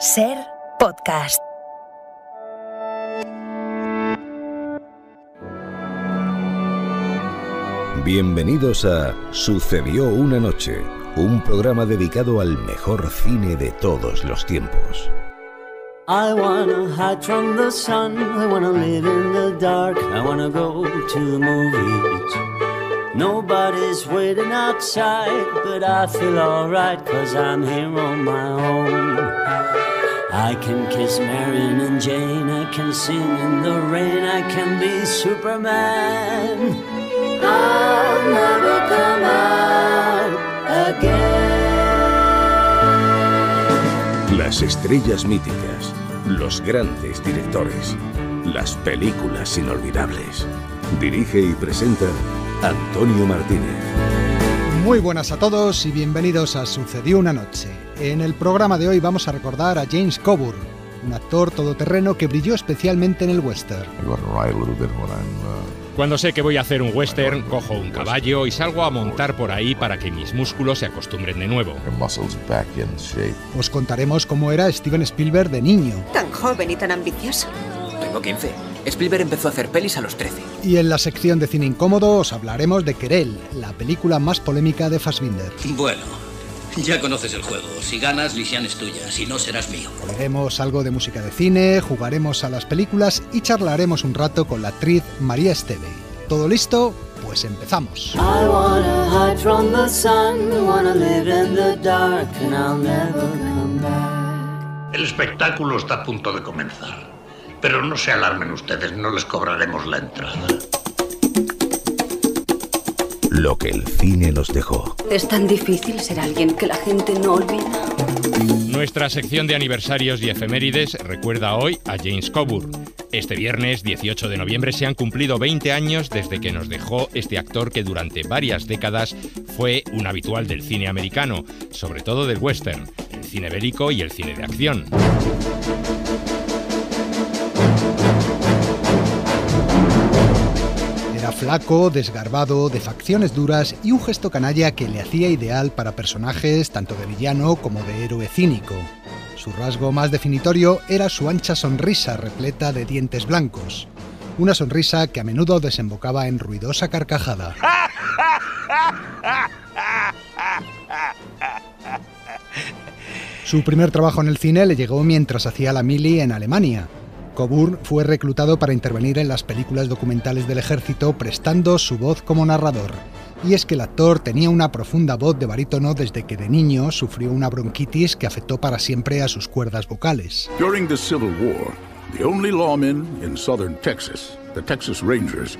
Ser podcast. Bienvenidos a Sucedió una noche, un programa dedicado al mejor cine de todos los tiempos. I wanna hide from the sun. I wanna live in the dark. I wanna go to the movies. Nobody's waiting outside, but I feel alright cause I'm here on my own. I can kiss Marion and Jane. I can sing in the rain. I can be Superman. I'll never come out again. Las estrellas míticas, los grandes directores, las películas inolvidables. Dirige y presenta Antonio Martínez. Muy buenas a todos y bienvenidos a Sucedió una noche. En el programa de hoy vamos a recordar a James Coburn, un actor todoterreno que brilló especialmente en el western. Cuando sé que voy a hacer un western, cojo un caballo y salgo a montar por ahí para que mis músculos se acostumbren de nuevo. Os contaremos cómo era Steven Spielberg de niño. Tan joven y tan ambicioso. Tengo 15. Spielberg empezó a hacer pelis a los 13. Y en la sección de cine incómodo os hablaremos de Querel, la película más polémica de Fassbinder. Bueno, ya conoces el juego. Si ganas, Lisian es tuya. Si no, serás mío. Leeremos algo de música de cine, jugaremos a las películas y charlaremos un rato con la actriz María Esteve. ¿Todo listo? Pues empezamos. I wanna hide from the sun. I wanna live in the dark and I'll never come back. El espectáculo está a punto de comenzar. Pero no se alarmen ustedes, no les cobraremos la entrada. Lo que el cine nos dejó. Es tan difícil ser alguien que la gente no olvida. Nuestra sección de aniversarios y efemérides recuerda hoy a James Coburn. Este viernes 18 de noviembre se han cumplido 20 años desde que nos dejó este actor que durante varias décadas fue un habitual del cine americano, sobre todo del western, el cine bélico y el cine de acción. Era flaco, desgarbado, de facciones duras y un gesto canalla que le hacía ideal para personajes tanto de villano como de héroe cínico. Su rasgo más definitorio era su ancha sonrisa repleta de dientes blancos. Una sonrisa que a menudo desembocaba en ruidosa carcajada. Su primer trabajo en el cine le llegó mientras hacía la mili en Alemania. Coburn fue reclutado para intervenir en las películas documentales del ejército prestando su voz como narrador. Y es que el actor tenía una profunda voz de barítono desde que de niño sufrió una bronquitis que afectó para siempre a sus cuerdas vocales. During the Civil War, the only lawmen in southern Texas, the Texas Rangers,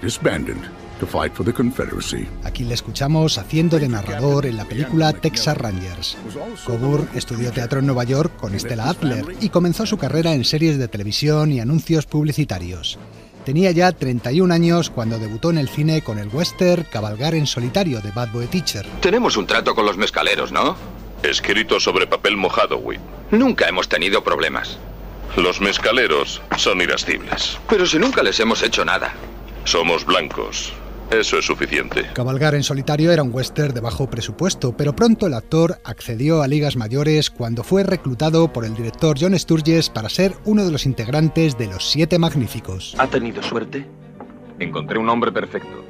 disbanded to fight for the Confederacy. Aquí le escuchamos haciendo de narrador en la película Texas Rangers. Coburn estudió teatro en Nueva York con Stella Adler y comenzó su carrera en series de televisión y anuncios publicitarios. Tenía ya 31 años cuando debutó en el cine con el western Cabalgar en solitario de Bad Boy Teacher. Tenemos un trato con los mezcaleros, ¿no? Escrito sobre papel mojado, Whit. Nunca hemos tenido problemas. Los mezcaleros son irascibles. Pero si nunca les hemos hecho nada. Somos blancos. Eso es suficiente. Cabalgar en solitario era un western de bajo presupuesto, pero pronto el actor accedió a ligas mayores cuando fue reclutado por el director John Sturges para ser uno de los integrantes de Los Siete Magníficos. ¿Ha tenido suerte? Encontré un hombre perfecto.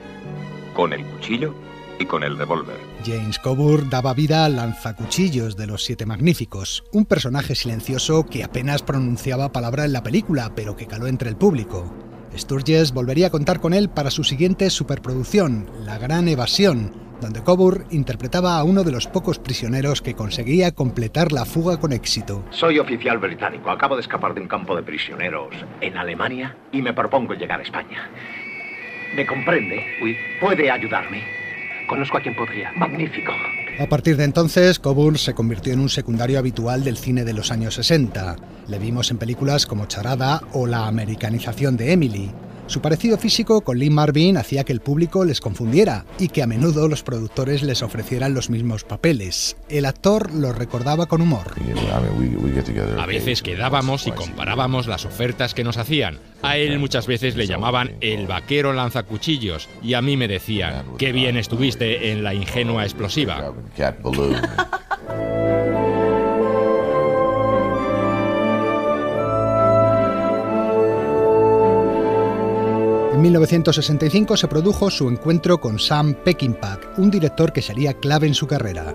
Con el cuchillo y con el revólver. James Coburn daba vida al lanzacuchillos de los Siete Magníficos, un personaje silencioso que apenas pronunciaba palabra en la película, pero que caló entre el público. Sturges volvería a contar con él para su siguiente superproducción, La Gran Evasión, donde Coburn interpretaba a uno de los pocos prisioneros que conseguía completar la fuga con éxito. Soy oficial británico, acabo de escapar de un campo de prisioneros en Alemania y me propongo llegar a España. ¿Me comprende? ¿Puede ayudarme? Conozco a quien podría. Magnífico. A partir de entonces, Coburn se convirtió en un secundario habitual del cine de los años 60. Le vimos en películas como Charada o La americanización de Emily. Su parecido físico con Lee Marvin hacía que el público les confundiera y que a menudo los productores les ofrecieran los mismos papeles. El actor los recordaba con humor. A veces quedábamos y comparábamos las ofertas que nos hacían. A él muchas veces le llamaban el vaquero lanzacuchillos y a mí me decían, qué bien estuviste en la ingenua explosiva. 1965 se produjo su encuentro con Sam Peckinpah, un director que sería clave en su carrera.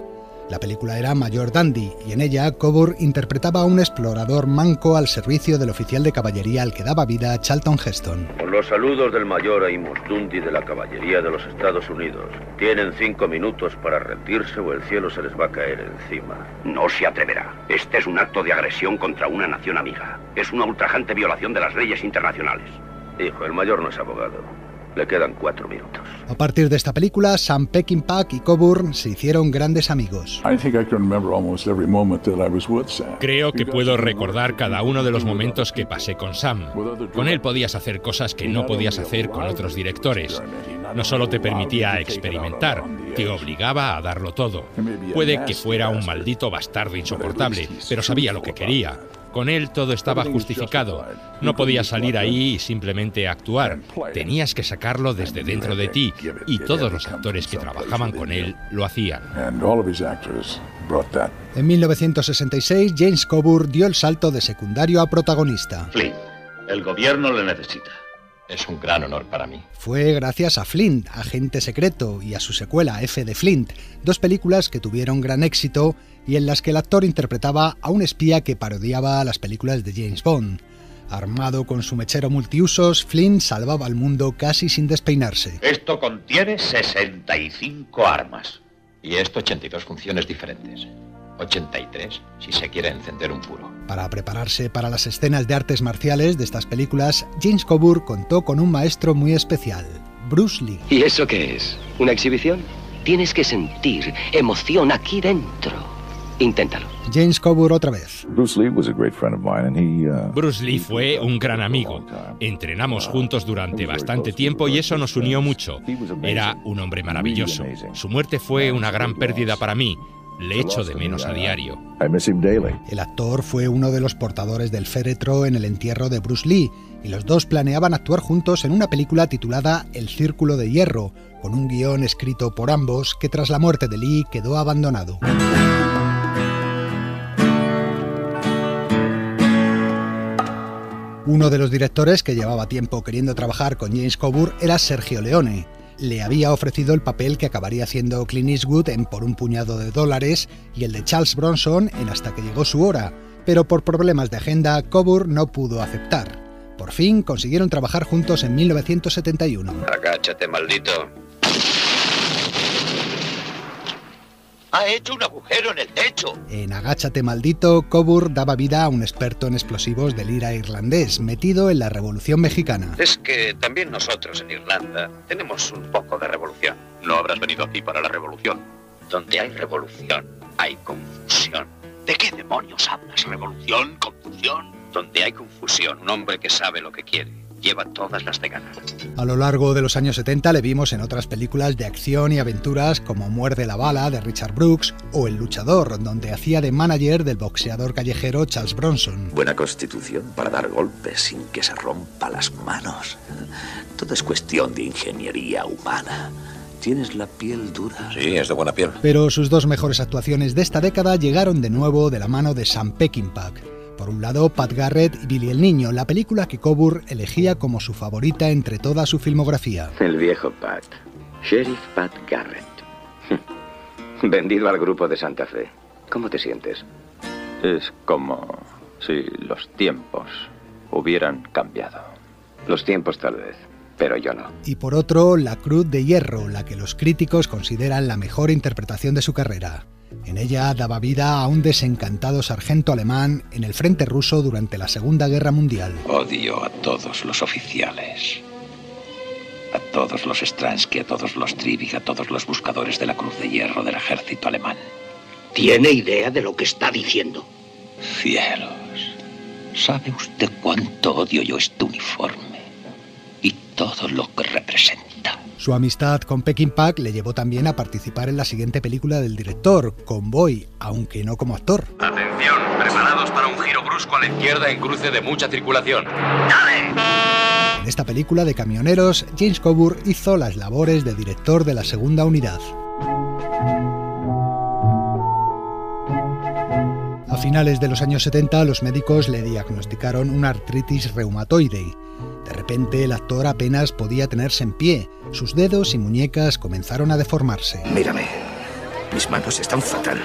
La película era Mayor Dandy y en ella Coburn interpretaba a un explorador manco al servicio del oficial de caballería al que daba vida Charlton Heston. Con los saludos del mayor Amos Dundee de la caballería de los Estados Unidos. Tienen cinco minutos para rendirse o el cielo se les va a caer encima. No se atreverá. Este es un acto de agresión contra una nación amiga. Es una ultrajante violación de las leyes internacionales. Hijo, el mayor no es abogado. Le quedan cuatro minutos. A partir de esta película, Sam Peckinpah y Coburn se hicieron grandes amigos. Creo que puedo recordar cada uno de los momentos que pasé con Sam. Con él podías hacer cosas que no podías hacer con otros directores. No solo te permitía experimentar, te obligaba a darlo todo. Puede que fuera un maldito bastardo insoportable, pero sabía lo que quería. Con él todo estaba justificado. No podías salir ahí y simplemente actuar. Tenías que sacarlo desde dentro de ti y todos los actores que trabajaban con él lo hacían. En 1966, James Coburn dio el salto de secundario a protagonista. Flynn, el gobierno le necesita. Es un gran honor para mí. Fue gracias a Flint, Agente Secreto, y a su secuela F de Flint, dos películas que tuvieron gran éxito y en las que el actor interpretaba a un espía que parodiaba las películas de James Bond. Armado con su mechero multiusos, Flint salvaba al mundo casi sin despeinarse. Esto contiene 65 armas. Y esto 82 funciones diferentes. 83 si se quiere encender un puro. Para prepararse para las escenas de artes marciales de estas películas, James Coburn contó con un maestro muy especial, Bruce Lee. ¿Y eso qué es? ¿Una exhibición? Tienes que sentir emoción aquí dentro. Inténtalo. James Coburn otra vez. Bruce Lee, Bruce Lee fue un gran amigo. Entrenamos juntos durante bastante tiempo y eso nos unió mucho. Era un hombre maravilloso. Su muerte fue una gran pérdida para mí. Le echo de menos a diario. El actor fue uno de los portadores del féretro en el entierro de Bruce Lee y los dos planeaban actuar juntos en una película titulada El Círculo de Hierro, con un guion escrito por ambos que tras la muerte de Lee quedó abandonado. Uno de los directores que llevaba tiempo queriendo trabajar con James Coburn era Sergio Leone. Le había ofrecido el papel que acabaría haciendo Clint Eastwood en Por un puñado de dólares y el de Charles Bronson en Hasta que llegó su hora, pero por problemas de agenda Coburn no pudo aceptar. Por fin consiguieron trabajar juntos en 1971. Agáchate, maldito. Ha hecho un agujero en el techo. En Agáchate maldito, Coburn daba vida a un experto en explosivos del IRA irlandés, metido en la Revolución Mexicana. Es que también nosotros en Irlanda tenemos un poco de revolución. No habrás venido aquí para la revolución. Donde hay revolución, hay confusión. ¿De qué demonios hablas? ¿Revolución? ¿Confusión? Donde hay confusión, un hombre que sabe lo que quiere lleva todas las de ganar. A lo largo de los años 70 le vimos en otras películas de acción y aventuras como Muerde la bala de Richard Brooks o El luchador, donde hacía de manager del boxeador callejero Charles Bronson. Buena constitución para dar golpes sin que se rompa las manos. Todo es cuestión de ingeniería humana. Tienes la piel dura. Sí, es de buena piel. Pero sus dos mejores actuaciones de esta década llegaron de nuevo de la mano de Sam Peckinpah por un lado, Pat Garrett y Billy el Niño, la película que Coburn elegía como su favorita entre toda su filmografía. El viejo Pat. Sheriff Pat Garrett. Vendido al grupo de Santa Fe. ¿Cómo te sientes? Es como si los tiempos hubieran cambiado. Los tiempos tal vez, pero yo no. Y por otro, La Cruz de Hierro, la que los críticos consideran la mejor interpretación de su carrera. En ella daba vida a un desencantado sargento alemán en el frente ruso durante la Segunda Guerra Mundial. Odio a todos los oficiales. A todos los Stransky, a todos los Trivig, a todos los buscadores de la Cruz de Hierro del ejército alemán. ¿Tiene idea de lo que está diciendo? Cielos. ¿Sabe usted cuánto odio yo este uniforme? Y todo lo que representa. Su amistad con Peckinpah le llevó también a participar en la siguiente película del director, Convoy, aunque no como actor. Atención, preparados para un giro brusco a la izquierda en cruce de mucha circulación. ¡Dale! En esta película de camioneros, James Coburn hizo las labores de director de la segunda unidad. A finales de los años 70 los médicos le diagnosticaron una artritis reumatoide De repente el actor apenas podía tenerse en pie, sus dedos y muñecas comenzaron a deformarse. Mírame, mis manos están fatal.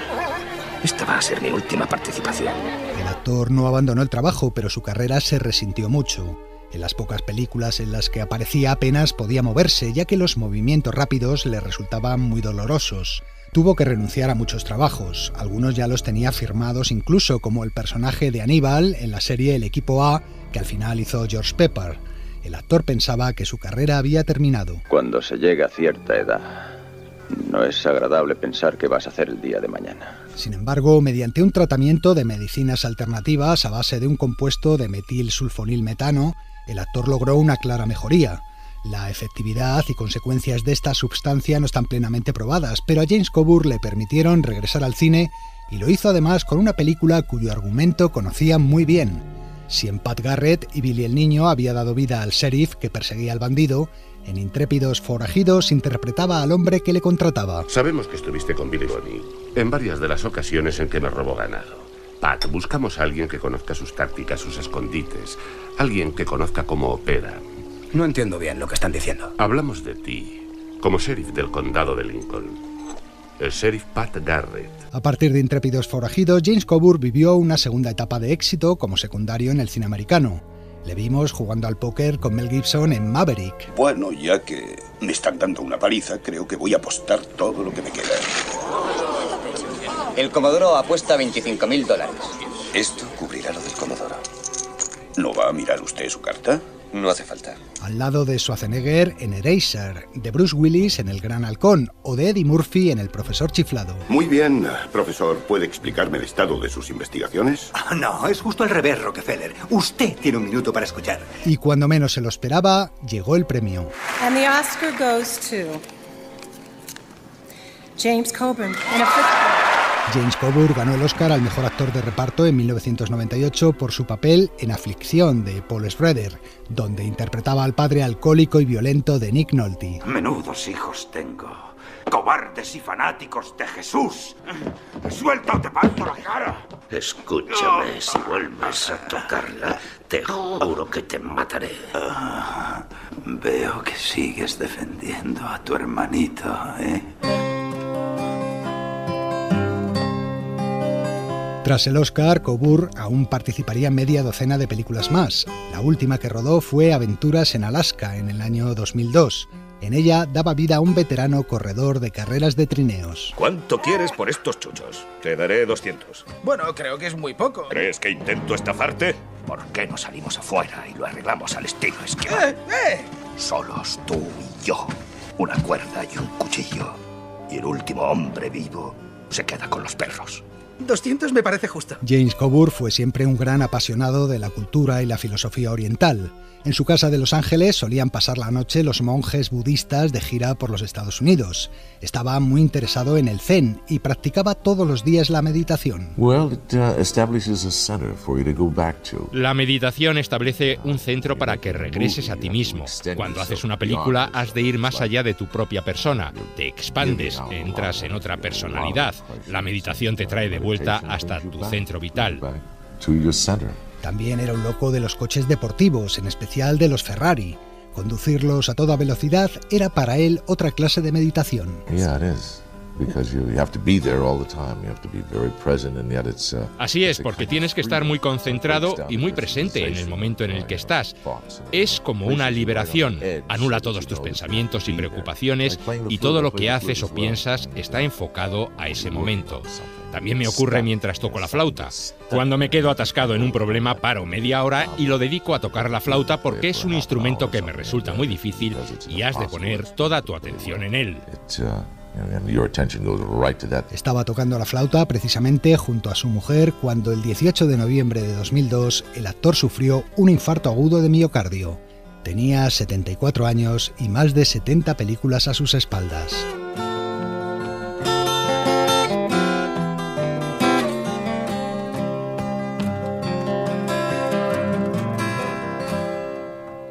Esta va a ser mi última participación. El actor no abandonó el trabajo, pero su carrera se resintió mucho. En las pocas películas en las que aparecía apenas podía moverse, ya que los movimientos rápidos le resultaban muy dolorosos. Tuvo que renunciar a muchos trabajos, algunos ya los tenía firmados incluso como el personaje de Aníbal en la serie El Equipo A, que al final hizo George Pepper. El actor pensaba que su carrera había terminado. Cuando se llega a cierta edad, no es agradable pensar qué vas a hacer el día de mañana. Sin embargo, mediante un tratamiento de medicinas alternativas a base de un compuesto de metilsulfonilmetano, el actor logró una clara mejoría. La efectividad y consecuencias de esta sustancia no están plenamente probadas, pero a James Coburn le permitieron regresar al cine y lo hizo además con una película cuyo argumento conocía muy bien. Si en Pat Garrett y Billy el Niño había dado vida al sheriff que perseguía al bandido, en Intrépidos Forajidos interpretaba al hombre que le contrataba. Sabemos que estuviste con Billy Bonnie en varias de las ocasiones en que me robó ganado. Pat, buscamos a alguien que conozca sus tácticas, sus escondites, alguien que conozca cómo opera. No entiendo bien lo que están diciendo. Hablamos de ti, como sheriff del condado de Lincoln. El sheriff Pat Garrett. A partir de Intrépidos Forajidos, James Coburn vivió una segunda etapa de éxito como secundario en el cine americano. Le vimos jugando al póker con Mel Gibson en Maverick. Bueno, ya que me están dando una paliza, creo que voy a apostar todo lo que me queda. El Comodoro apuesta 25 mil dólares. Esto cubrirá lo del Comodoro. ¿No va a mirar usted su carta? No hace falta. Al lado de Schwarzenegger en Eraser, de Bruce Willis en El Gran Halcón o de Eddie Murphy en El Profesor Chiflado. Muy bien, profesor. ¿Puede explicarme el estado de sus investigaciones? Oh, no, es justo al revés, Rockefeller. Usted tiene un minuto para escuchar. Y cuando menos se lo esperaba, llegó el premio. And the Oscar goes to James Coburn in a James Coburn ganó el Oscar al mejor actor de reparto en 1998 por su papel en Aflicción de Paul Schrader, donde interpretaba al padre alcohólico y violento de Nick Nolte. Menudos hijos tengo. Cobardes y fanáticos de Jesús. Suelta o te parto la cara. Escúchame, si vuelves a tocarla, te juro que te mataré. Ah, veo que sigues defendiendo a tu hermanito, ¿eh? Tras el Oscar, Coburn aún participaría media docena de películas más. La última que rodó fue Aventuras en Alaska en el año 2002. En ella daba vida a un veterano corredor de carreras de trineos. ¿Cuánto quieres por estos chuchos? Te daré 200. Bueno, creo que es muy poco. ¿Crees que intento estafarte? ¿Por qué no salimos afuera y lo arreglamos al estilo esquimal? ¡Eh, eh! Solos tú y yo. Una cuerda y un cuchillo. Y el último hombre vivo se queda con los perros. 200 me parece justo. James Coburn fue siempre un gran apasionado de la cultura y la filosofía oriental. En su casa de Los Ángeles solían pasar la noche los monjes budistas de gira por los Estados Unidos. Estaba muy interesado en el zen y practicaba todos los días la meditación. La meditación establece un centro para que regreses a ti mismo. Cuando haces una película has de ir más allá de tu propia persona. Te expandes, entras en otra personalidad. La meditación te trae de vuelta hasta tu centro vital. También era un loco de los coches deportivos, en especial de los Ferrari. Conducirlos a toda velocidad era para él otra clase de meditación. Así es, porque tienes que estar muy concentrado y muy presente en el momento en el que estás. Es como una liberación. Anula todos tus pensamientos y preocupaciones y todo lo que haces o piensas está enfocado a ese momento. También me ocurre mientras toco la flauta. Cuando me quedo atascado en un problema, paro media hora y lo dedico a tocar la flauta porque es un instrumento que me resulta muy difícil y has de poner toda tu atención en él. Estaba tocando la flauta precisamente junto a su mujer cuando el 18 de noviembre de 2002 el actor sufrió un infarto agudo de miocardio. Tenía 74 años y más de 70 películas a sus espaldas.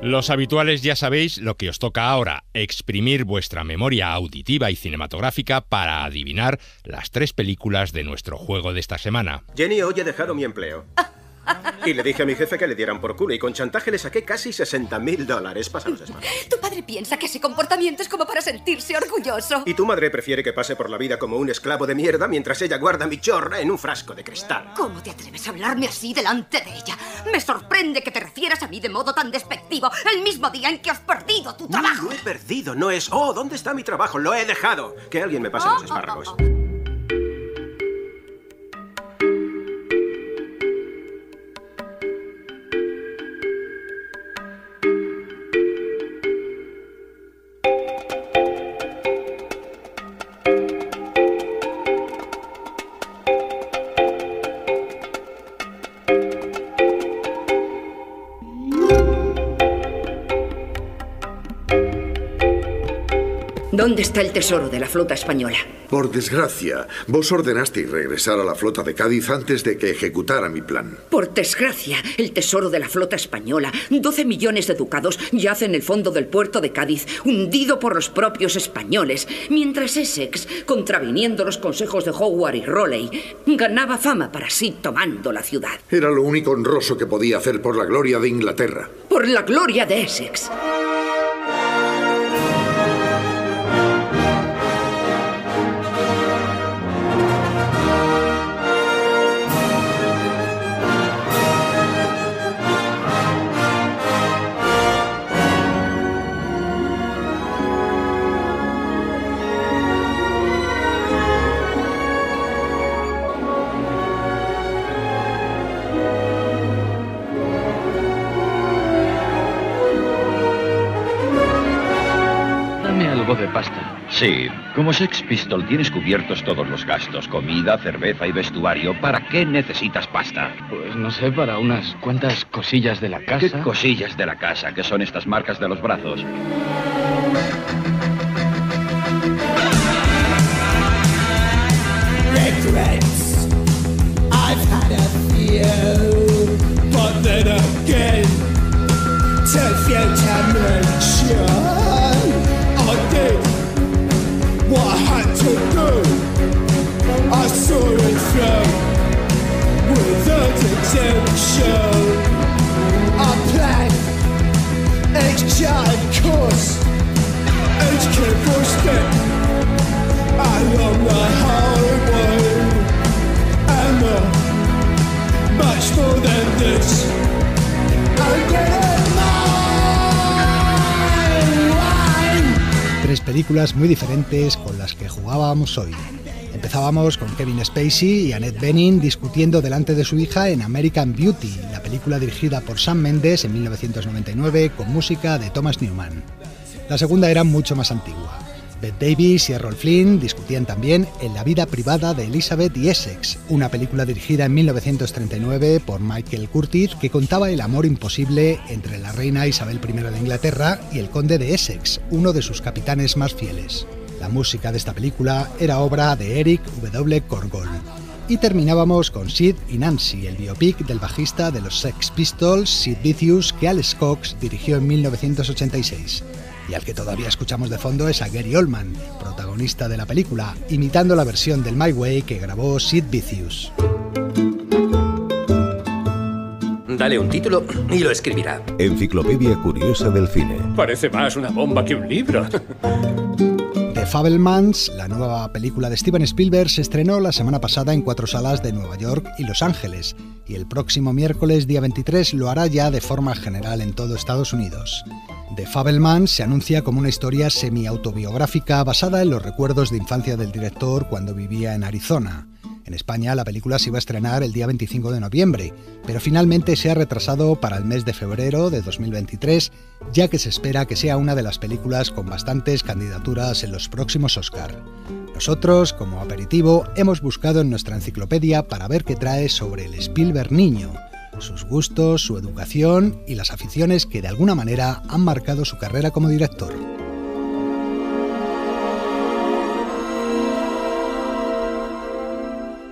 Los habituales ya sabéis lo que os toca ahora, exprimir vuestra memoria auditiva y cinematográfica para adivinar las tres películas de nuestro juego de esta semana. Jenny, hoy he dejado mi empleo. Y le dije a mi jefe que le dieran por culo y con chantaje le saqué casi 60 mil dólares. Pásalos, Smart. Tu padre piensa que ese comportamiento es como para sentirse orgulloso. Y tu madre prefiere que pase por la vida como un esclavo de mierda mientras ella guarda mi chorra en un frasco de cristal. ¿Cómo te atreves a hablarme así delante de ella? Me sorprende que te refieras a mí de modo tan despectivo el mismo día en que has perdido tu trabajo. No, lo he perdido, no es, oh, ¿dónde está mi trabajo? Lo he dejado. Que alguien me pase los espárragos. ¿Dónde está el tesoro de la flota española? Por desgracia, vos ordenasteis regresar a la flota de Cádiz antes de que ejecutara mi plan. Por desgracia, el tesoro de la flota española, 12 millones de ducados, yace en el fondo del puerto de Cádiz, hundido por los propios españoles, mientras Essex, contraviniendo los consejos de Howard y Raleigh, ganaba fama para sí tomando la ciudad. Era lo único honroso que podía hacer por la gloria de Inglaterra. Por la gloria de Essex. Como Sex Pistol tienes cubiertos todos los gastos, comida, cerveza y vestuario, ¿para qué necesitas pasta? Pues no sé, para unas cuantas cosillas de la casa. ¿Qué cosillas de la casa? que son estas marcas de los brazos? regrets. I've had a few, but then again, to future muy diferentes con las que jugábamos hoy. Empezábamos con Kevin Spacey y Annette Bening discutiendo delante de su hija en American Beauty, la película dirigida por Sam Mendes en 1999 con música de Thomas Newman. La segunda era mucho más antigua. Bette Davis y Errol Flynn discutían también en La vida privada de Elizabeth y Essex, una película dirigida en 1939 por Michael Curtis que contaba el amor imposible entre la reina Isabel I de Inglaterra y el conde de Essex, uno de sus capitanes más fieles. La música de esta película era obra de Eric W. Corgol. Y terminábamos con Sid y Nancy, el biopic del bajista de los Sex Pistols, Sid Vicious, que Alex Cox dirigió en 1986 y al que todavía escuchamos de fondo es a Gary Oldman, protagonista de la película, imitando la versión del My Way que grabó Sid Vicious. Dale un título y lo escribirá. Enciclopedia Curiosa del Cine. Parece más una bomba que un libro. The Fabelmans, la nueva película de Steven Spielberg, se estrenó la semana pasada en cuatro salas de Nueva York y Los Ángeles, y el próximo miércoles día 23 lo hará ya de forma general en todo Estados Unidos. The Fabelmans se anuncia como una historia semi-autobiográfica basada en los recuerdos de infancia del director cuando vivía en Arizona. En España la película se iba a estrenar el día 25 de noviembre, pero finalmente se ha retrasado para el mes de febrero de 2023, ya que se espera que sea una de las películas con bastantes candidaturas en los próximos Oscar. Nosotros, como aperitivo, hemos buscado en nuestra enciclopedia para ver qué trae sobre el Spielberg niño, sus gustos, su educación y las aficiones que de alguna manera han marcado su carrera como director.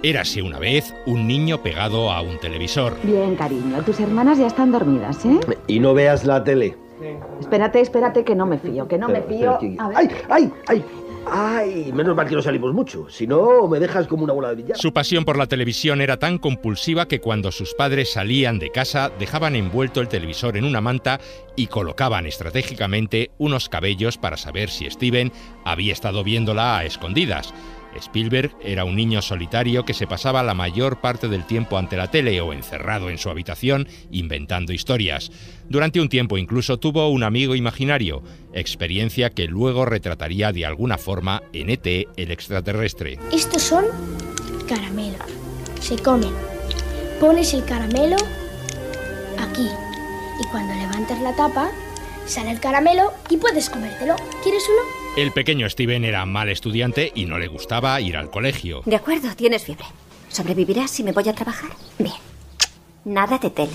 Érase una vez un niño pegado a un televisor. Bien, cariño, tus hermanas ya están dormidas, ¿eh? Y no veas la tele. Espérate, espérate, que no me fío, que no me fío. A ver. ¡Ay, ay, ay! Ay, menos mal que no salimos mucho. Si no, me dejas como una bola de billar. Su pasión por la televisión era tan compulsiva que cuando sus padres salían de casa dejaban envuelto el televisor en una manta y colocaban estratégicamente unos cabellos para saber si Steven había estado viéndola a escondidas. Spielberg era un niño solitario que se pasaba la mayor parte del tiempo ante la tele o encerrado en su habitación inventando historias. Durante un tiempo incluso tuvo un amigo imaginario, experiencia que luego retrataría de alguna forma en ET el extraterrestre. Estos son caramelos. Se comen. Pones el caramelo aquí. Y cuando levantas la tapa, sale el caramelo y puedes comértelo. ¿Quieres uno? El pequeño Steven era mal estudiante y no le gustaba ir al colegio. De acuerdo, tienes fiebre. ¿Sobrevivirás si me voy a trabajar? Bien. Nada de tele.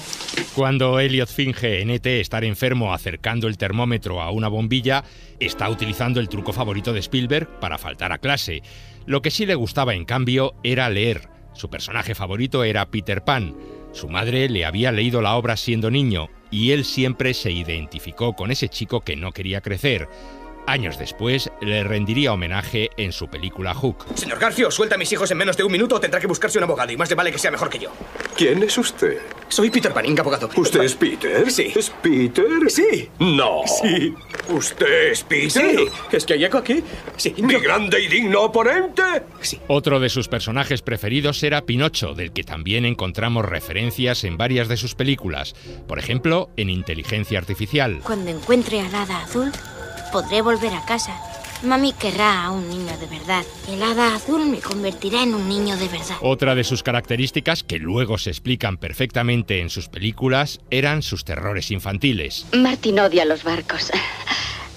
Cuando Elliot finge en ET estar enfermo acercando el termómetro a una bombilla, está utilizando el truco favorito de Spielberg para faltar a clase. Lo que sí le gustaba, en cambio, era leer. Su personaje favorito era Peter Pan. Su madre le había leído la obra siendo niño y él siempre se identificó con ese chico que no quería crecer. Años después, le rendiría homenaje en su película Hook. Señor Garfio, suelta a mis hijos en menos de un minuto o tendrá que buscarse un abogado y más le vale que sea mejor que yo. ¿Quién es usted? Soy Peter Panning, abogado. ¿Usted es Peter? Sí. ¿Es Peter? Sí. No. Sí. ¿Usted es Peter? Sí. ¿Es que hay eco aquí? Sí. ¿Mi grande y digno oponente? Sí. Otro de sus personajes preferidos era Pinocho, del que también encontramos referencias en varias de sus películas. Por ejemplo, en Inteligencia Artificial. Cuando encuentre al hada azul, podré volver a casa. Mami querrá a un niño de verdad. El hada azul me convertirá en un niño de verdad. Otra de sus características, que luego se explican perfectamente en sus películas, eran sus terrores infantiles. Martin odia los barcos.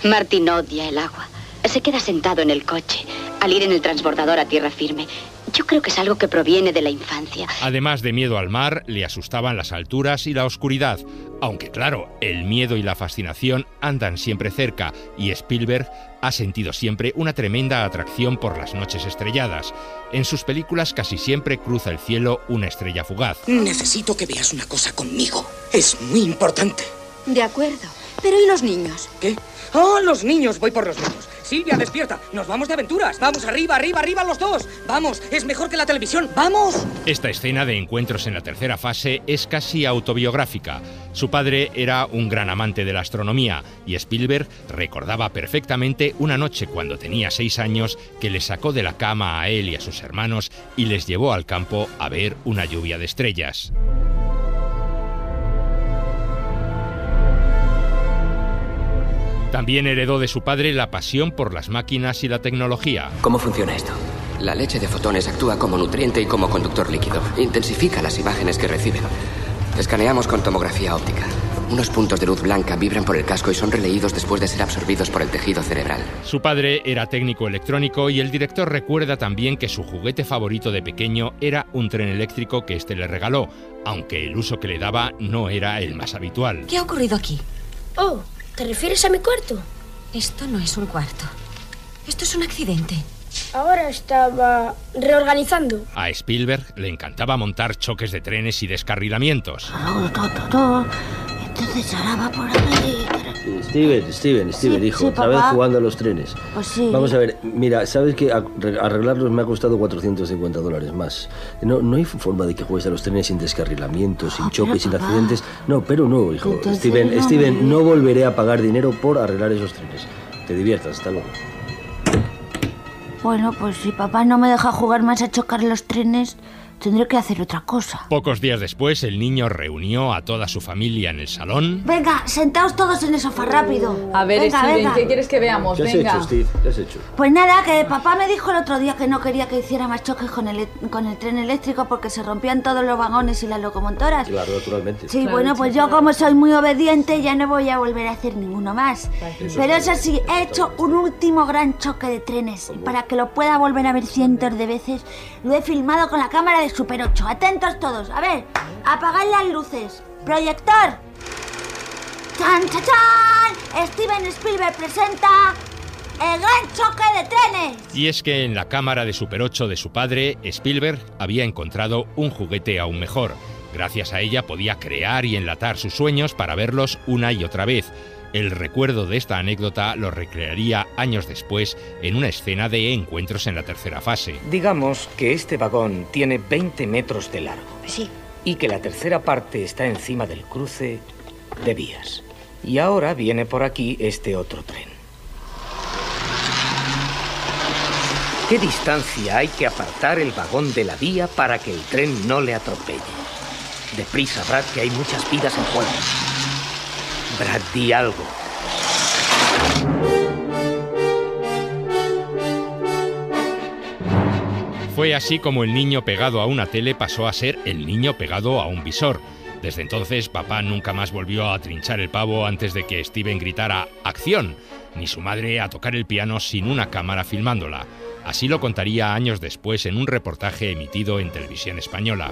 Martin odia el agua. Se queda sentado en el coche, al ir en el transbordador a tierra firme. Yo creo que es algo que proviene de la infancia. Además de miedo al mar, le asustaban las alturas y la oscuridad. Aunque claro, el miedo y la fascinación andan siempre cerca y Spielberg ha sentido siempre una tremenda atracción por las noches estrelladas. En sus películas casi siempre cruza el cielo una estrella fugaz. Necesito que veas una cosa conmigo. Es muy importante. De acuerdo. Pero ¿y los niños? ¿Qué? ¡Oh, los niños! Voy por los niños. Silvia, despierta. Nos vamos de aventuras. Vamos arriba, arriba, arriba los dos. Vamos, es mejor que la televisión. ¡Vamos! Esta escena de encuentros en la tercera fase es casi autobiográfica. Su padre era un gran amante de la astronomía y Spielberg recordaba perfectamente una noche cuando tenía seis años que le sacó de la cama a él y a sus hermanos y les llevó al campo a ver una lluvia de estrellas. También heredó de su padre la pasión por las máquinas y la tecnología. ¿Cómo funciona esto? La leche de fotones actúa como nutriente y como conductor líquido. Intensifica las imágenes que reciben. Escaneamos con tomografía óptica. Unos puntos de luz blanca vibran por el casco y son releídos después de ser absorbidos por el tejido cerebral. Su padre era técnico electrónico y el director recuerda también que su juguete favorito de pequeño era un tren eléctrico que este le regaló, aunque el uso que le daba no era el más habitual. ¿Qué ha ocurrido aquí? Oh, ¿te refieres a mi cuarto? Esto no es un cuarto. Esto es un accidente. Ahora estaba reorganizando. A Spielberg le encantaba montar choques de trenes y descarrilamientos. Entonces ahora va por Steven, Steven, Steven, Sí, hijo, sí, otra vez jugando a los trenes. Pues sí. Vamos a ver, mira, sabes que arreglarlos me ha costado 450 dólares más. No, no hay forma de que juegues a los trenes sin descarrilamientos, sin choques, sin papá. accidentes. No, pero no, hijo. Entonces Steven, no Steven, me- no volveré a pagar dinero por arreglar esos trenes. Te diviertas, hasta luego. Bueno, pues si papá no me deja jugar más a chocar los trenes, tendré que hacer otra cosa. Pocos días después, el niño reunió a toda su familia en el salón. Venga, sentaos todos en el sofá rápido. A ver, venga, Steven, venga. ¿qué quieres que veamos? ¿Qué has Venga. hecho, Steve? ¿Qué has hecho? Pues nada, que papá me dijo el otro día que no quería que hiciera más choques con el, con el tren eléctrico porque se rompían todos los vagones y las locomotoras. Claro, naturalmente. Sí, bueno, pues yo como soy muy obediente ya no voy a volver a hacer ninguno más. Eso Pero eso sí, he hecho un último gran choque de trenes. Y para que lo pueda volver a ver cientos de veces, lo he filmado con la cámara de Super 8. Atentos todos. A ver, apagad las luces. Proyector. ¡Chan, chan, chan! Steven Spielberg presenta el gran choque de trenes. Y es que en la cámara de Super 8 de su padre, Spielberg había encontrado un juguete aún mejor. Gracias a ella podía crear y enlatar sus sueños para verlos una y otra vez. El recuerdo de esta anécdota lo recrearía años después en una escena de encuentros en la tercera fase. Digamos que este vagón tiene 20 metros de largo. Sí. Y que la tercera parte está encima del cruce de vías. Y ahora viene por aquí este otro tren. ¿Qué distancia hay que apartar el vagón de la vía para que el tren no le atropelle? Deprisa, Brad, que hay muchas vidas en juego. Brad, algo. Fue así como el niño pegado a una tele pasó a ser el niño pegado a un visor. Desde entonces, papá nunca más volvió a trinchar el pavo antes de que Steven gritara ¡Acción! ni su madre a tocar el piano sin una cámara filmándola. Así lo contaría años después en un reportaje emitido en televisión española.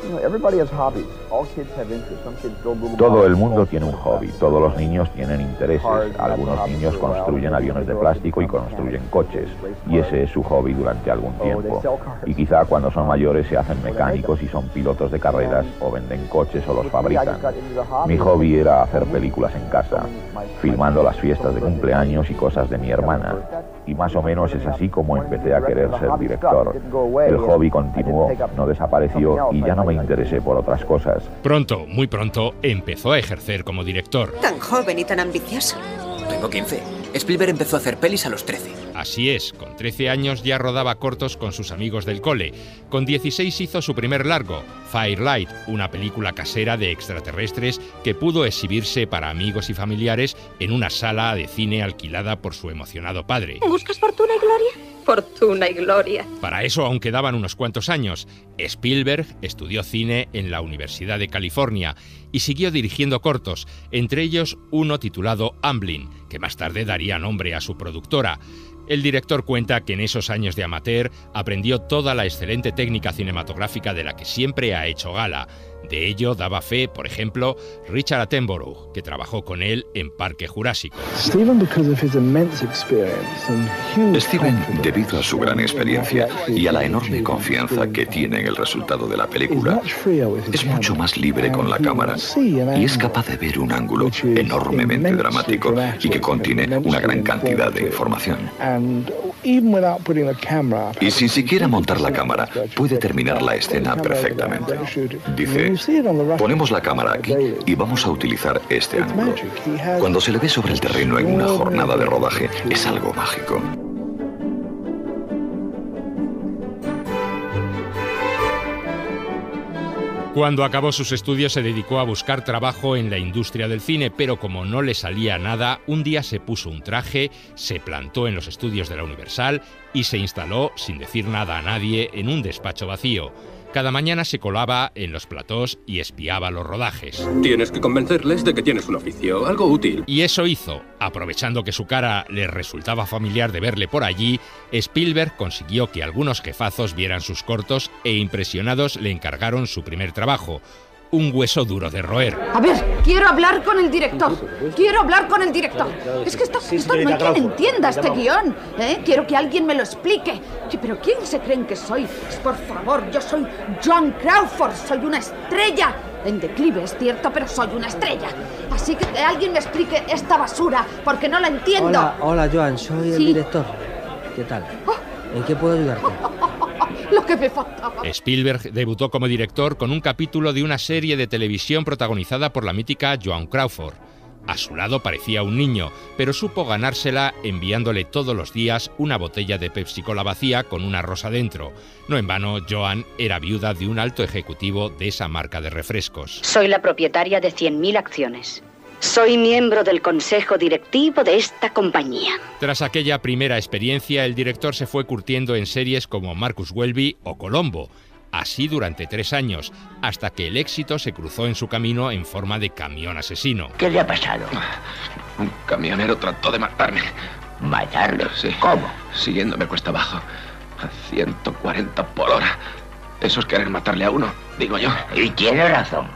Todo el mundo tiene un hobby, todos los niños tienen intereses. Algunos niños construyen aviones de plástico y construyen coches, y ese es su hobby durante algún tiempo. Y quizá cuando son mayores se hacen mecánicos y son pilotos de carreras o venden coches o los fabrican. Mi hobby era hacer películas en casa, filmando las fiestas de cumpleaños y cosas de mi hermana. Y más o menos es así como empecé a querer ser director. El hobby continuó, no desapareció y ya no me interesé por otras cosas. Pronto, muy pronto, empezó a ejercer como director. Tan joven y tan ambicioso. Tengo 15. Spielberg empezó a hacer pelis a los 13. Así es, con 13 años ya rodaba cortos con sus amigos del cole. Con 16 hizo su primer largo, Firelight, una película casera de extraterrestres que pudo exhibirse para amigos y familiares en una sala de cine alquilada por su emocionado padre. ¿Buscas fortuna y gloria? Fortuna y gloria. Para eso aún quedaban unos cuantos años. Spielberg estudió cine en la Universidad de California y siguió dirigiendo cortos, entre ellos uno titulado Amblin, que más tarde daría nombre a su productora. El director cuenta que en esos años de amateur aprendió toda la excelente técnica cinematográfica de la que siempre ha hecho gala. De ello daba fe, por ejemplo, Richard Attenborough, que trabajó con él en Parque Jurásico. Steven, debido a su gran experiencia y a la enorme confianza que tiene en el resultado de la película, es mucho más libre con la cámara y es capaz de ver un ángulo enormemente dramático y que contiene una gran cantidad de información. Y sin siquiera montar la cámara, puede terminar la escena perfectamente. Dice, ponemos la cámara aquí y vamos a utilizar este ángulo. Cuando se le ve sobre el terreno en una jornada de rodaje, es algo mágico. Cuando acabó sus estudios se dedicó a buscar trabajo en la industria del cine, pero como no le salía nada, un día se puso un traje, se plantó en los estudios de la Universal y se instaló, sin decir nada a nadie, en un despacho vacío. Cada mañana se colaba en los platós y espiaba los rodajes. Tienes que convencerles de que tienes un oficio, algo útil. Y eso hizo. Aprovechando que su cara le resultaba familiar de verle por allí, Spielberg consiguió que algunos jefazos vieran sus cortos e impresionados le encargaron su primer trabajo, un hueso duro de roer. A ver, quiero hablar con el director. Quiero hablar con el director. Es que esto, esto no hay quien entienda este guion. ¿eh? Quiero que alguien me lo explique. Pero ¿quién se creen que soy? Pues, por favor, yo soy John Crawford. Soy una estrella. En declive, es cierto, pero soy una estrella. Así que que alguien me explique esta basura, porque no la entiendo. Hola, hola Joan, soy el Sí. director. ¿Qué tal? ¿En qué puedo ayudarte? Lo que me faltaba. Spielberg debutó como director con un capítulo de una serie de televisión protagonizada por la mítica Joan Crawford. A su lado parecía un niño, pero supo ganársela enviándole todos los días una botella de Pepsi Cola vacía con una rosa dentro. No en vano, Joan era viuda de un alto ejecutivo de esa marca de refrescos. Soy la propietaria de 100.000 acciones. Soy miembro del consejo directivo de esta compañía. Tras aquella primera experiencia, el director se fue curtiendo en series como Marcus Welby o Colombo. Así durante tres años, hasta que el éxito se cruzó en su camino en forma de camión asesino. ¿Qué le ha pasado? Un camionero trató de matarme. ¿Matarlo? Sí. ¿Cómo? Siguiéndome cuesta abajo. A 140 por hora. Eso es querer matarle a uno, digo yo. Y tiene razón.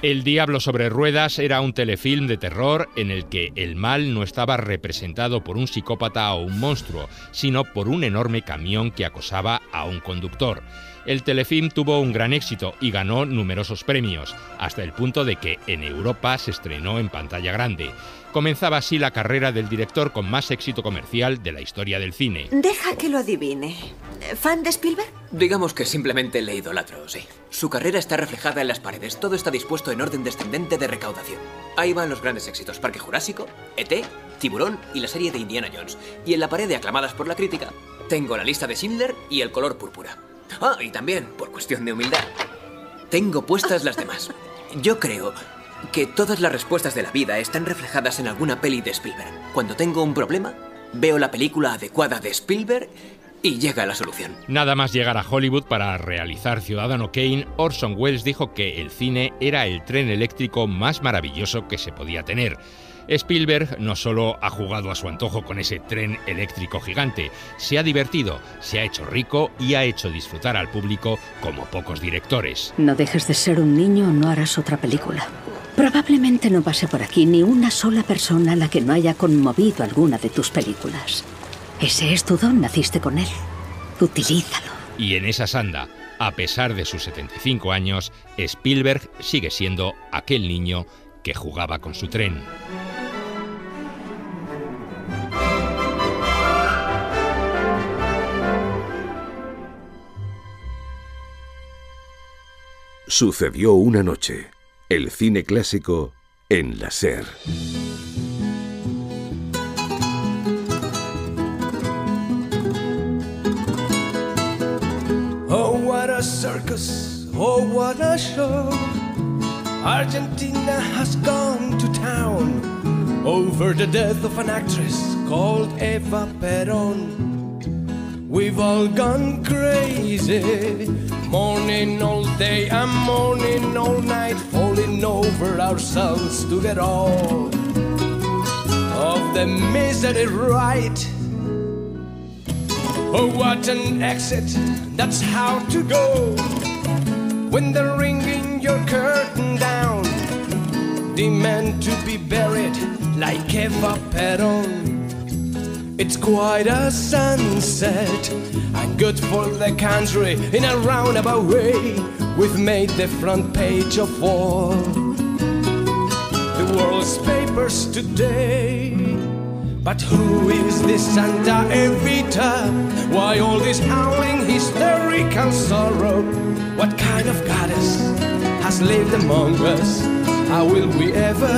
El Diablo sobre Ruedas era un telefilm de terror en el que el mal no estaba representado por un psicópata o un monstruo, sino por un enorme camión que acosaba a un conductor. El telefilm tuvo un gran éxito y ganó numerosos premios, hasta el punto de que en Europa se estrenó en pantalla grande. Comenzaba así la carrera del director con más éxito comercial de la historia del cine. Deja que lo adivine. ¿Fan de Spielberg? Digamos que simplemente le idolatro, sí. Su carrera está reflejada en las paredes. Todo está dispuesto en orden descendente de recaudación. Ahí van los grandes éxitos. Parque Jurásico, ET, Tiburón y la serie de Indiana Jones. Y en la pared de aclamadas por la crítica, tengo la lista de Schindler y el color púrpura. Ah, y también, por cuestión de humildad, tengo puestas las demás. Yo creo que todas las respuestas de la vida están reflejadas en alguna peli de Spielberg. Cuando tengo un problema, veo la película adecuada de Spielberg y llega a la solución. Nada más llegar a Hollywood para realizar Ciudadano Kane, Orson Welles dijo que el cine era el tren eléctrico más maravilloso que se podía tener. Spielberg no solo ha jugado a su antojo con ese tren eléctrico gigante, se ha divertido, se ha hecho rico y ha hecho disfrutar al público como pocos directores. No dejes de ser un niño o no harás otra película. Probablemente no pase por aquí ni una sola persona a la que no haya conmovido alguna de tus películas. Ese es tu don, naciste con él. Utilízalo. Y en esa sanda, a pesar de sus 75 años, Spielberg sigue siendo aquel niño que jugaba con su tren. Sucedió una noche. El cine clásico en la SER. Circus! Oh, what a show! Argentina has gone to town over the death of an actress called Eva Peron. We've all gone crazy, mourning all day and mourning all night, falling over ourselves to get all of the misery right. Oh, what an exit, that's how to go. When they're ringing your curtain down, demand to be buried like Eva Peron. It's quite a sunset, and good for the country in a roundabout way. We've made the front page of all the world's papers today. But who is this Santa Evita? Why all this howling, hysterical sorrow? What kind of goddess has lived among us? How will we ever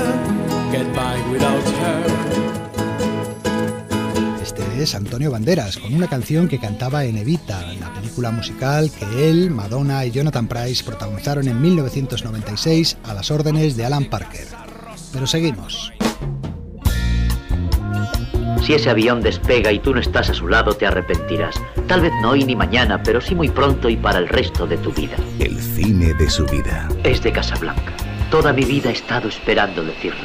get by without her? Este es Antonio Banderas, con una canción que cantaba en Evita, la película musical que él, Madonna y Jonathan Price protagonizaron en 1996 a las órdenes de Alan Parker. Pero seguimos. Si ese avión despega y tú no estás a su lado, te arrepentirás. Tal vez no hoy ni mañana, pero sí muy pronto y para el resto de tu vida. El cine de su vida. Es de Casablanca. Toda mi vida he estado esperando decirlo.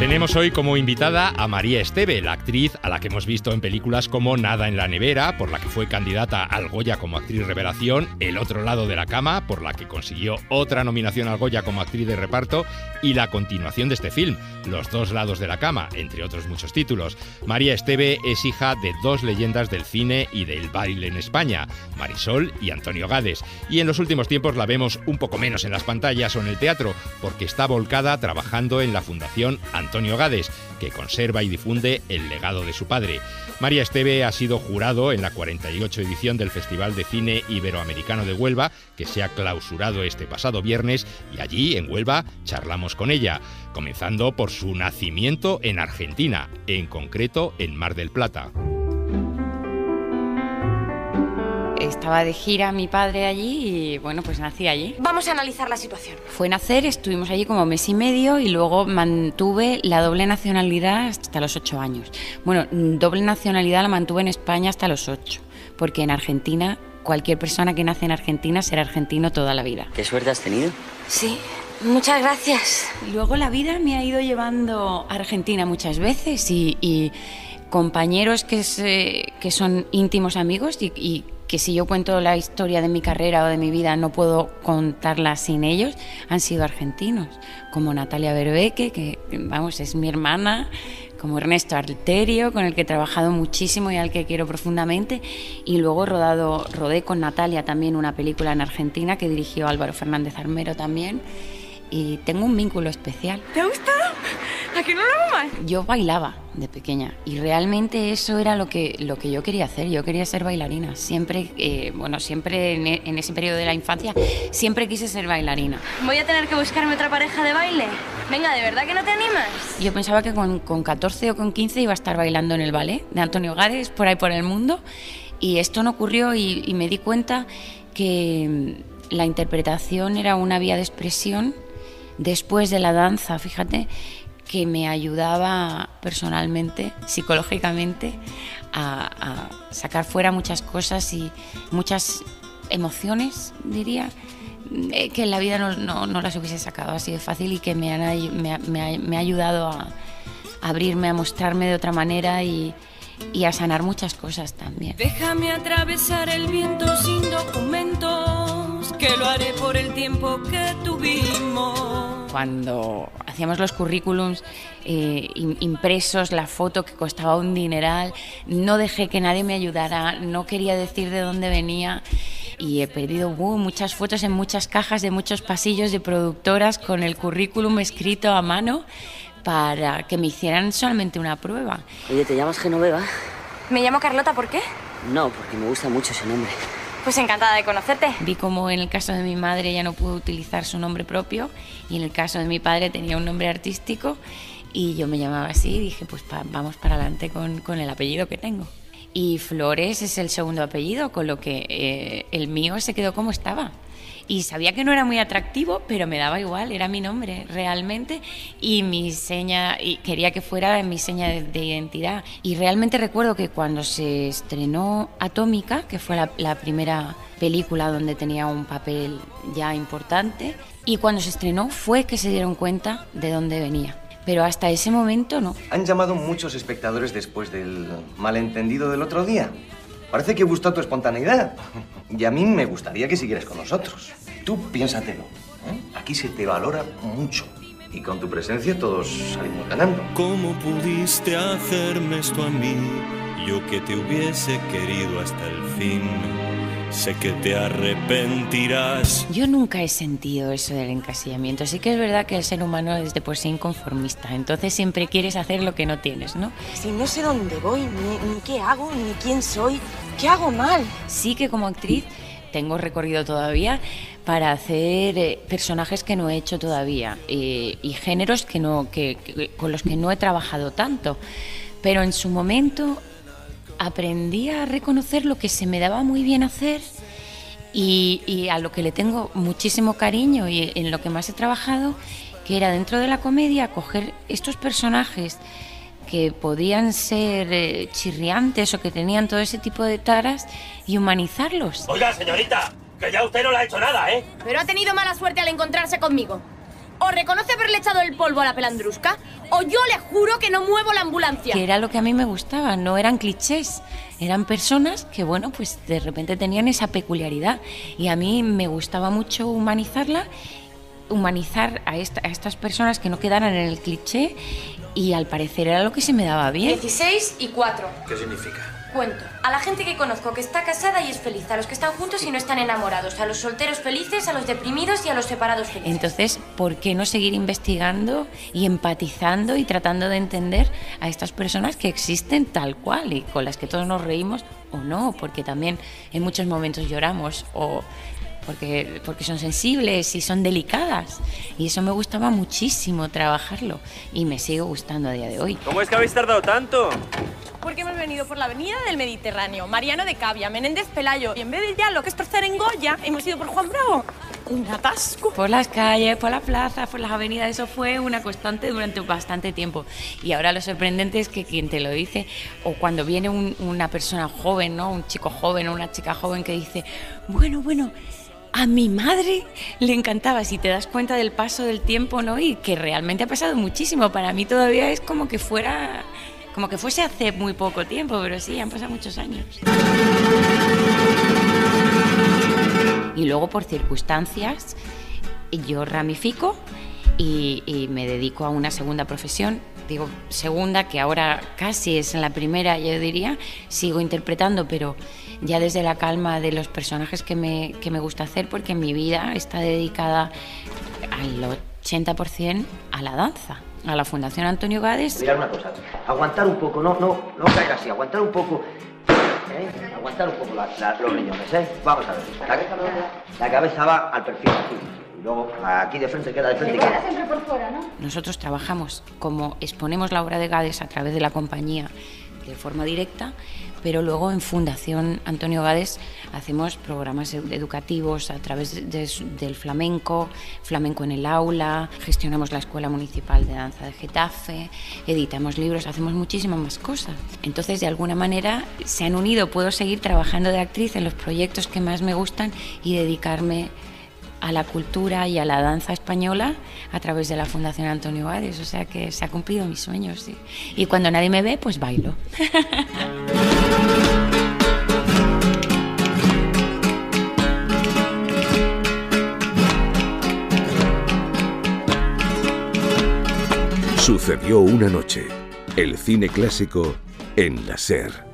Tenemos hoy como invitada a María Esteve, la actriz a la que hemos visto en películas como Nada en la nevera, por la que fue candidata al Goya como actriz revelación, El otro lado de la cama, por la que consiguió otra nominación al Goya como actriz de reparto, y la continuación de este film, Los dos lados de la cama, entre otros muchos títulos. María Esteve es hija de dos leyendas del cine y del baile en España, Marisol y Antonio Gades, y en los últimos tiempos la vemos un poco menos en las pantallas o en el teatro, porque está volcada trabajando en la Fundación Antonio Gades, que conserva y difunde el legado de su padre. María Esteve ha sido jurado en la 48 edición del Festival de Cine Iberoamericano de Huelva, que se ha clausurado este pasado viernes, y allí, en Huelva, charlamos con ella, comenzando por su nacimiento en Argentina, en concreto en Mar del Plata. Estaba de gira mi padre allí y bueno, pues nací allí. Vamos a analizar la situación. Fue nacer, estuvimos allí como mes y medio y luego mantuve la doble nacionalidad hasta los ocho años. Bueno, doble nacionalidad la mantuve en España hasta los ocho, porque en Argentina cualquier persona que nace en Argentina será argentino toda la vida. ¿Qué suerte has tenido? Sí, muchas gracias. Luego la vida me ha ido llevando a Argentina muchas veces y, y compañeros que, se, que son íntimos amigos y, y que si yo cuento la historia de mi carrera o de mi vida no puedo contarla sin ellos, han sido argentinos, como Natalia Berbeque, que vamos, es mi hermana, como Ernesto Alterio, con el que he trabajado muchísimo y al que quiero profundamente. Y luego rodado, rodé con Natalia también una película en Argentina que dirigió Álvaro Fernández Armero también. Y tengo un vínculo especial. ¿Te ha gustado? ¿A que no lo hago mal? Yo bailaba de pequeña y realmente eso era lo que, lo que yo quería hacer. Yo quería ser bailarina. Siempre, eh, bueno, siempre en, e- en ese periodo de la infancia, siempre quise ser bailarina. Voy a tener que buscarme otra pareja de baile. Venga, ¿de verdad que no te animas? Yo pensaba que con, con 14 o con 15 iba a estar bailando en el ballet de Antonio Gares por ahí por el mundo y esto no ocurrió y, y me di cuenta que mm, la interpretación era una vía de expresión después de la danza, fíjate, que me ayudaba personalmente, psicológicamente, a, sacar fuera muchas cosas y muchas emociones, diría, eh, que en la vida no, no- no las hubiese sacado así de fácil y que me, han me ha- ayudado a, a abrirme, a mostrarme de otra manera y, y a sanar muchas cosas también. Déjame atravesar el viento sin documentos, que lo haré por el tiempo que tuvimos. Cuando hacíamos los currículums eh, im- impresos, la foto que costaba un dineral, no dejé que nadie me ayudara, no quería decir de dónde venía y he perdido uh, muchas fotos en muchas cajas de muchos pasillos de productoras con el currículum escrito a mano para que me hicieran solamente una prueba. Oye, ¿te llamas Genoveva? Me llamo Carlota, ¿por qué? No, porque me gusta mucho ese nombre. Pues encantada de conocerte. Vi como en el caso de mi madre ya no pudo utilizar su nombre propio y en el caso de mi padre tenía un nombre artístico y yo me llamaba así y dije pues pa- vamos para adelante con, con el apellido que tengo. Y Flores es el segundo apellido, con lo que eh, el mío se quedó como estaba. Y sabía que no era muy atractivo, pero me daba igual, era mi nombre realmente y mi seña, y quería que fuera mi seña de, de identidad. Y realmente recuerdo que cuando se estrenó Atómica, que fue la primera película donde tenía un papel ya importante, y cuando se estrenó fue que se dieron cuenta de dónde venía. Pero hasta ese momento no. Han llamado muchos espectadores después del malentendido del otro día. Parece que gustó tu espontaneidad. Y a mí me gustaría que siguieras con nosotros. Tú piénsatelo. ¿eh? Aquí se te valora mucho. Y con tu presencia todos salimos ganando. ¿Cómo pudiste hacerme esto a mí? Yo que te hubiese querido hasta el fin. Sé que te arrepentirás. Yo nunca he sentido eso del encasillamiento. Sí que es verdad que el ser humano es de por sí inconformista, entonces siempre quieres hacer lo que no tienes, ¿no? Si no sé dónde voy, ni, ni qué hago, ni quién soy, ¿qué hago mal? Sí que como actriz tengo recorrido todavía para hacer eh, personajes que no he hecho todavía eh, y géneros que no, que, que- con los que no he trabajado tanto. Pero en su momento aprendí a reconocer lo que se me daba muy bien hacer y, y a lo que le tengo muchísimo cariño y en lo que más he trabajado, que era dentro de la comedia coger estos personajes que podían ser eh, chirriantes o que tenían todo ese tipo de taras y humanizarlos. Oiga, señorita, que ya usted no le ha hecho nada, ¿eh? Pero ha tenido mala suerte al encontrarse conmigo. O reconoce haberle echado el polvo a la pelandrusca, o yo le juro que no muevo la ambulancia. Que era lo que a mí me gustaba, no eran clichés, eran personas que, bueno, pues de repente tenían esa peculiaridad. Y a mí me gustaba mucho humanizarla, humanizar a, esta- a estas personas que no quedaran en el cliché, y al parecer era lo que se me daba bien. 16 y 4. ¿Qué significa? Cuento. A la gente que conozco que está casada y es feliz, a los que están juntos y no están enamorados, a los solteros felices, a los deprimidos y a los separados felices. Entonces, ¿por qué no seguir investigando y empatizando y tratando de entender a estas personas que existen tal cual y con las que todos nos reímos o no? Porque también en muchos momentos lloramos o porque, porque son sensibles y son delicadas. Y eso me gustaba muchísimo trabajarlo y me sigue gustando a día de hoy. ¿Cómo es que habéis tardado tanto? Porque hemos venido por la avenida del Mediterráneo, Mariano de Cavia, Menéndez Pelayo, y en vez de ya lo que es torcer en Goya, hemos ido por Juan Bravo. Un atasco. Por las calles, por la plaza, por las avenidas, eso fue una constante durante bastante tiempo. Y ahora lo sorprendente es que quien te lo dice, o cuando viene un- una persona joven, ¿no? Un chico joven o una chica joven que dice, bueno, bueno, a mi madre le encantaba, si te das cuenta del paso del tiempo, ¿no? Y que realmente ha pasado muchísimo. Para mí todavía es como que fuera, como que fuese hace muy poco tiempo, pero sí, han pasado muchos años. Y luego por circunstancias yo ramifico y, me dedico a una segunda profesión. Digo segunda, que ahora casi es la primera, yo diría, sigo interpretando, pero ya desde la calma de los personajes que me, que me gusta hacer, porque mi vida está dedicada al 80% a la danza, a la Fundación Antonio Gades. Mirad una cosa, aguantar un poco, no, no, no caiga así, aguantar un poco. ¿eh? Aguantar un poco la- la- los riñones, ¿eh? Vamos a ver. La, la cabeza va al perfil aquí. Y luego aquí de frente queda de frente. queda. siempre por fuera, ¿no? Nosotros trabajamos como exponemos la obra de Gades a través de la compañía de forma directa, pero luego en Fundación Antonio Gades hacemos programas ed- educativos a través de- del flamenco, flamenco en el aula, gestionamos la Escuela Municipal de Danza de Getafe, editamos libros, hacemos muchísimas más cosas. Entonces, de alguna manera, se han unido, puedo seguir trabajando de actriz en los proyectos que más me gustan y dedicarme a la cultura y a la danza española a través de la Fundación Antonio Gades. O sea que se ha cumplido mis sueños, sí. Y cuando nadie me ve, pues bailo. Sucedió una noche. El cine clásico en la SER.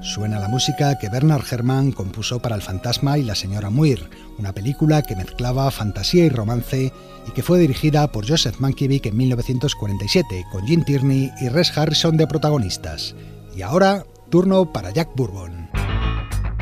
Suena la música que Bernard Herrmann compuso para El Fantasma y la señora Muir, una película que mezclaba fantasía y romance y que fue dirigida por Joseph Mankiewicz en 1947, con Jim Tierney y Res Harrison de protagonistas. Y ahora, turno para Jack Bourbon.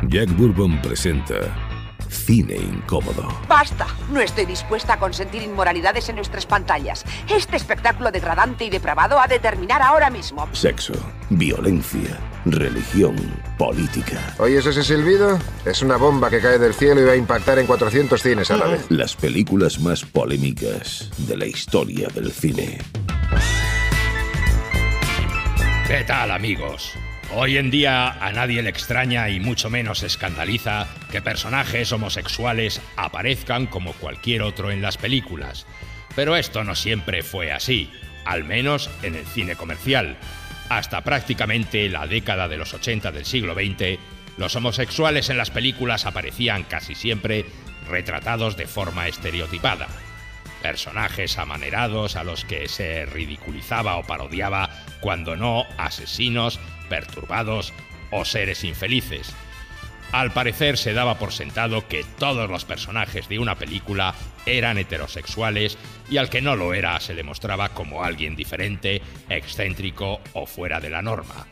Jack Bourbon presenta Cine Incómodo. Basta. No estoy dispuesta a consentir inmoralidades en nuestras pantallas. Este espectáculo degradante y depravado ha de terminar ahora mismo. Sexo, violencia, religión, política. ¿Oyes ese silbido? Es una bomba que cae del cielo y va a impactar en 400 cines a la vez. Las películas más polémicas de la historia del cine. ¿Qué tal amigos? Hoy en día a nadie le extraña y mucho menos escandaliza que personajes homosexuales aparezcan como cualquier otro en las películas. Pero esto no siempre fue así, al menos en el cine comercial. Hasta prácticamente la década de los 80 del siglo XX, los homosexuales en las películas aparecían casi siempre retratados de forma estereotipada personajes amanerados a los que se ridiculizaba o parodiaba, cuando no asesinos, perturbados o seres infelices. Al parecer se daba por sentado que todos los personajes de una película eran heterosexuales y al que no lo era se le mostraba como alguien diferente, excéntrico o fuera de la norma.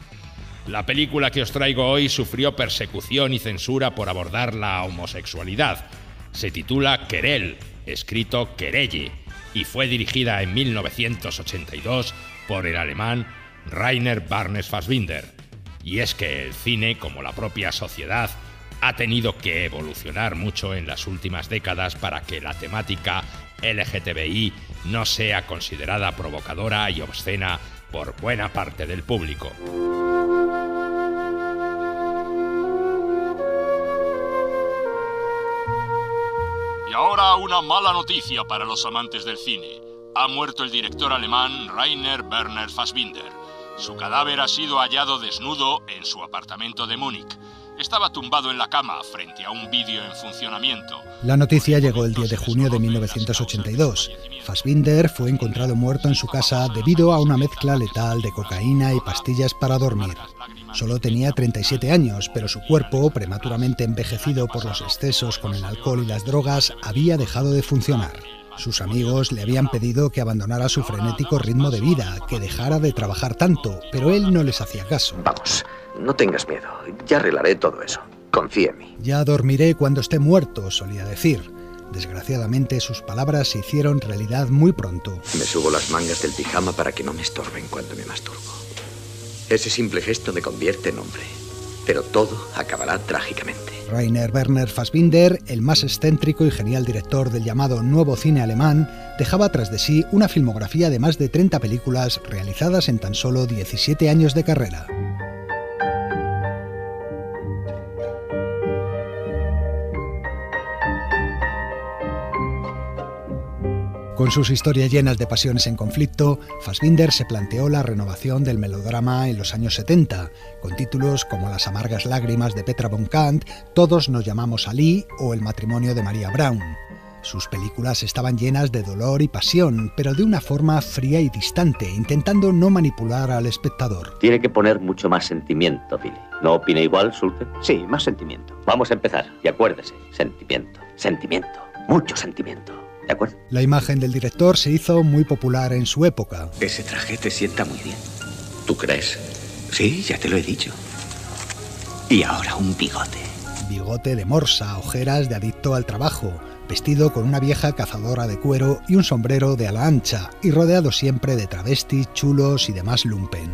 La película que os traigo hoy sufrió persecución y censura por abordar la homosexualidad. Se titula Querel, escrito Querelle, y fue dirigida en 1982 por el alemán Rainer Barnes Fassbinder. Y es que el cine, como la propia sociedad, ha tenido que evolucionar mucho en las últimas décadas para que la temática LGTBI no sea considerada provocadora y obscena por buena parte del público. Ahora una mala noticia para los amantes del cine. Ha muerto el director alemán Rainer Werner Fassbinder. Su cadáver ha sido hallado desnudo en su apartamento de Múnich. Estaba tumbado en la cama frente a un vídeo en funcionamiento. La noticia llegó el 10 de junio de 1982. Fassbinder fue encontrado muerto en su casa debido a una mezcla letal de cocaína y pastillas para dormir. Solo tenía 37 años, pero su cuerpo, prematuramente envejecido por los excesos con el alcohol y las drogas, había dejado de funcionar. Sus amigos le habían pedido que abandonara su frenético ritmo de vida, que dejara de trabajar tanto, pero él no les hacía caso. Vamos, no tengas miedo. Ya arreglaré todo eso. Confía en mí. Ya dormiré cuando esté muerto, solía decir. Desgraciadamente sus palabras se hicieron realidad muy pronto. Me subo las mangas del pijama para que no me estorben cuando me masturbo. Ese simple gesto me convierte en hombre. Pero todo acabará trágicamente. Rainer Werner Fassbinder, el más excéntrico y genial director del llamado nuevo cine alemán, dejaba tras de sí una filmografía de más de 30 películas realizadas en tan solo 17 años de carrera. Con sus historias llenas de pasiones en conflicto, Fassbinder se planteó la renovación del melodrama en los años 70, con títulos como Las amargas lágrimas de Petra von Kant, Todos nos llamamos Ali o El matrimonio de María Brown. Sus películas estaban llenas de dolor y pasión, pero de una forma fría y distante, intentando no manipular al espectador. Tiene que poner mucho más sentimiento, Billy. ¿No opina igual, Sulte? Sí, más sentimiento. Vamos a empezar. Y acuérdese, sentimiento, sentimiento, mucho sentimiento. ¿De acuerdo? La imagen del director se hizo muy popular en su época. Ese traje te sienta muy bien. ¿Tú crees? Sí, ya te lo he dicho. Y ahora un bigote. Bigote de morsa, ojeras de adicto al trabajo, vestido con una vieja cazadora de cuero y un sombrero de ala ancha, y rodeado siempre de travestis, chulos y demás lumpen.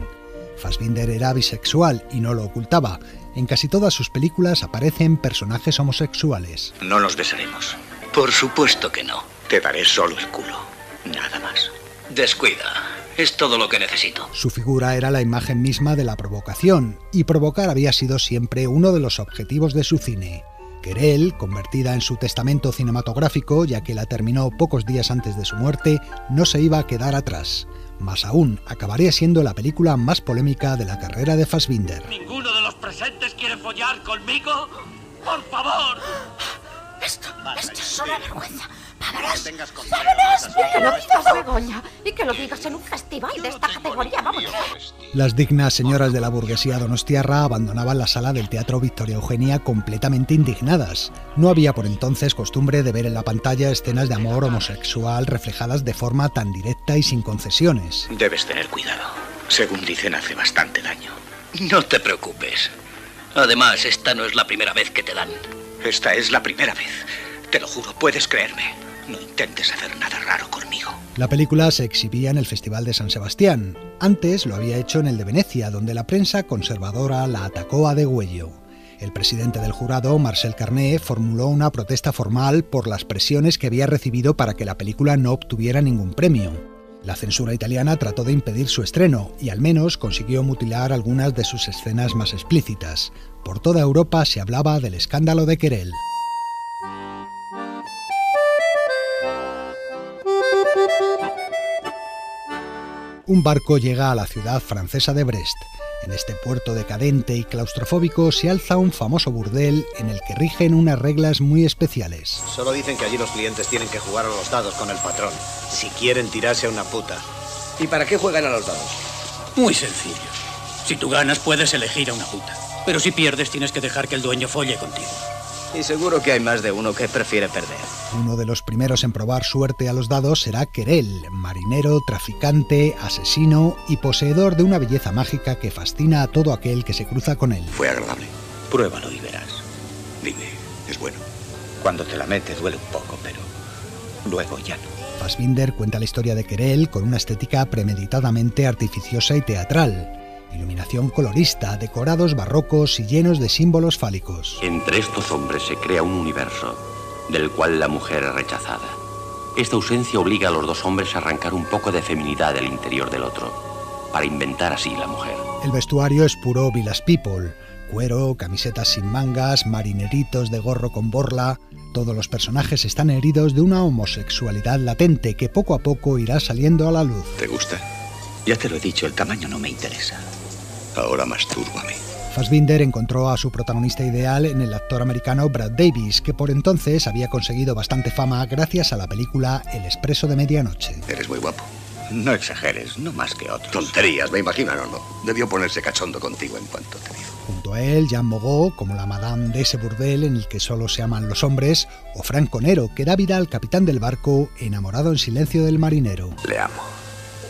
Fassbinder era bisexual y no lo ocultaba. En casi todas sus películas aparecen personajes homosexuales. No nos besaremos. Por supuesto que no. Te daré solo el culo. Nada más. Descuida. Es todo lo que necesito. Su figura era la imagen misma de la provocación, y provocar había sido siempre uno de los objetivos de su cine. Querel, convertida en su testamento cinematográfico, ya que la terminó pocos días antes de su muerte, no se iba a quedar atrás. Más aún, acabaría siendo la película más polémica de la carrera de Fassbinder. ¿Ninguno de los presentes quiere follar conmigo? ¡Por favor! Esto, esto es una vergüenza. ¡Vámonos! ¡Vámonos! Y que lo digas, Begoña. Y que lo digas en un festival de esta categoría. ¡Vámonos! Las dignas señoras de la burguesía donostiarra abandonaban la sala del Teatro Victoria Eugenia completamente indignadas. No había por entonces costumbre de ver en la pantalla escenas de amor homosexual reflejadas de forma tan directa y sin concesiones. Debes tener cuidado. Según dicen, hace bastante daño. No te preocupes. Además, esta no es la primera vez que te dan. Esta es la primera vez. Te lo juro, puedes creerme. No intentes hacer nada raro conmigo. La película se exhibía en el Festival de San Sebastián. Antes lo había hecho en el de Venecia, donde la prensa conservadora la atacó a degüello. El presidente del jurado, Marcel Carnet, formuló una protesta formal por las presiones que había recibido para que la película no obtuviera ningún premio. La censura italiana trató de impedir su estreno y al menos consiguió mutilar algunas de sus escenas más explícitas. Por toda Europa se hablaba del escándalo de Querel. Un barco llega a la ciudad francesa de Brest. En este puerto decadente y claustrofóbico se alza un famoso burdel en el que rigen unas reglas muy especiales. Solo dicen que allí los clientes tienen que jugar a los dados con el patrón, si quieren tirarse a una puta. ¿Y para qué juegan a los dados? Muy sencillo. Si tú ganas puedes elegir a una puta. Pero si pierdes tienes que dejar que el dueño folle contigo. Y seguro que hay más de uno que prefiere perder. Uno de los primeros en probar suerte a los dados será Querel, marinero, traficante, asesino y poseedor de una belleza mágica que fascina a todo aquel que se cruza con él. Fue agradable. Pruébalo y verás. Dime, es bueno. Cuando te la metes duele un poco, pero luego ya no. Fassbinder cuenta la historia de Querel con una estética premeditadamente artificiosa y teatral iluminación colorista, decorados barrocos y llenos de símbolos fálicos. Entre estos hombres se crea un universo del cual la mujer es rechazada. Esta ausencia obliga a los dos hombres a arrancar un poco de feminidad del interior del otro, para inventar así la mujer. El vestuario es puro Villas People, cuero, camisetas sin mangas, marineritos de gorro con borla. Todos los personajes están heridos de una homosexualidad latente que poco a poco irá saliendo a la luz. ¿Te gusta? Ya te lo he dicho, el tamaño no me interesa. Ahora mastúrbame. Fassbinder encontró a su protagonista ideal en el actor americano Brad Davis, que por entonces había conseguido bastante fama gracias a la película El Expreso de Medianoche. Eres muy guapo. No exageres, no más que otros. Tonterías, me imagino, no, no. Debió ponerse cachondo contigo en cuanto te vio. Junto a él, Jean Mogot, como la madame de ese burdel en el que solo se aman los hombres, o Frank Conero, que da vida al capitán del barco, enamorado en silencio del marinero. Le amo.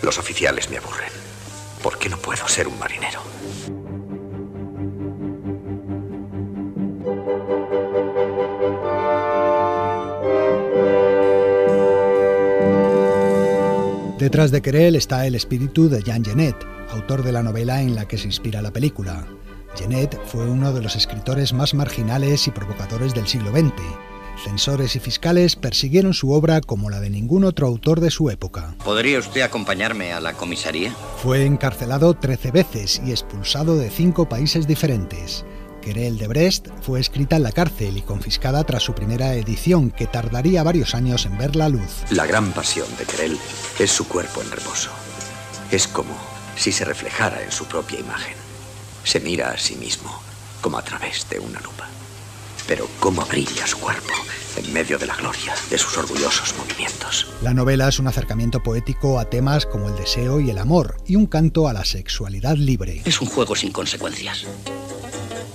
Los oficiales me aburren porque no puedo ser un marinero. Detrás de Querel está el espíritu de Jean Genet, autor de la novela en la que se inspira la película. Genet fue uno de los escritores más marginales y provocadores del siglo XX Censores y fiscales persiguieron su obra como la de ningún otro autor de su época. ¿Podría usted acompañarme a la comisaría? Fue encarcelado 13 veces y expulsado de cinco países diferentes. Querel de Brest fue escrita en la cárcel y confiscada tras su primera edición, que tardaría varios años en ver la luz. La gran pasión de Querel es su cuerpo en reposo. Es como si se reflejara en su propia imagen. Se mira a sí mismo como a través de una lupa. Pero cómo brilla su cuerpo en medio de la gloria de sus orgullosos movimientos. La novela es un acercamiento poético a temas como el deseo y el amor y un canto a la sexualidad libre. Es un juego sin consecuencias.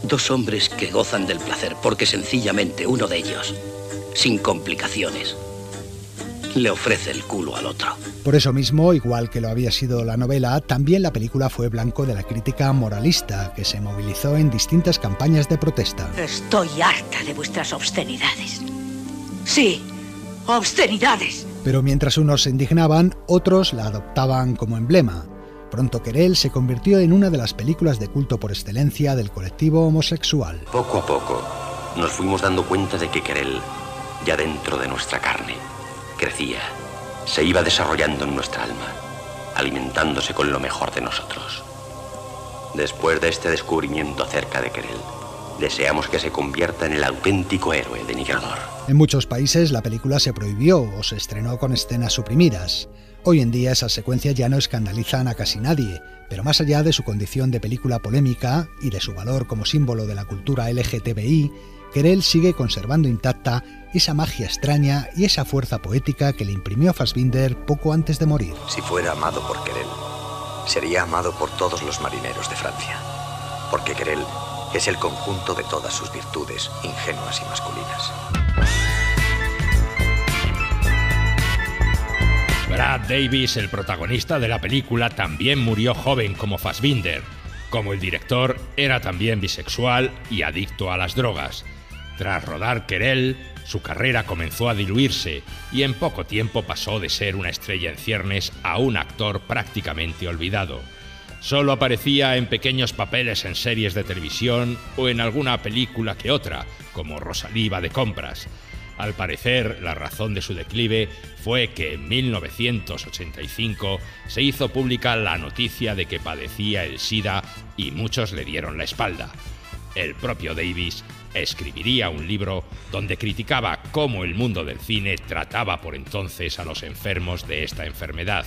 Dos hombres que gozan del placer porque sencillamente uno de ellos, sin complicaciones, le ofrece el culo al otro. Por eso mismo, igual que lo había sido la novela, también la película fue blanco de la crítica moralista, que se movilizó en distintas campañas de protesta. Estoy harta de vuestras obscenidades. Sí, obscenidades. Pero mientras unos se indignaban, otros la adoptaban como emblema. Pronto Querel se convirtió en una de las películas de culto por excelencia del colectivo homosexual. Poco a poco nos fuimos dando cuenta de que Querel, ya dentro de nuestra carne, crecía, se iba desarrollando en nuestra alma, alimentándose con lo mejor de nosotros. Después de este descubrimiento acerca de Querel, deseamos que se convierta en el auténtico héroe denigrador. En muchos países la película se prohibió o se estrenó con escenas suprimidas. Hoy en día esas secuencias ya no escandalizan a casi nadie, pero más allá de su condición de película polémica y de su valor como símbolo de la cultura LGTBI, Querel sigue conservando intacta esa magia extraña y esa fuerza poética que le imprimió a Fassbinder poco antes de morir. Si fuera amado por Querel, sería amado por todos los marineros de Francia, porque Querel es el conjunto de todas sus virtudes ingenuas y masculinas. Brad Davis, el protagonista de la película, también murió joven como Fassbinder. Como el director, era también bisexual y adicto a las drogas. Tras rodar Querel, su carrera comenzó a diluirse y en poco tiempo pasó de ser una estrella en ciernes a un actor prácticamente olvidado. Solo aparecía en pequeños papeles en series de televisión o en alguna película que otra, como Rosaliva de compras. Al parecer, la razón de su declive fue que en 1985 se hizo pública la noticia de que padecía el SIDA y muchos le dieron la espalda. El propio Davis escribiría un libro donde criticaba cómo el mundo del cine trataba por entonces a los enfermos de esta enfermedad.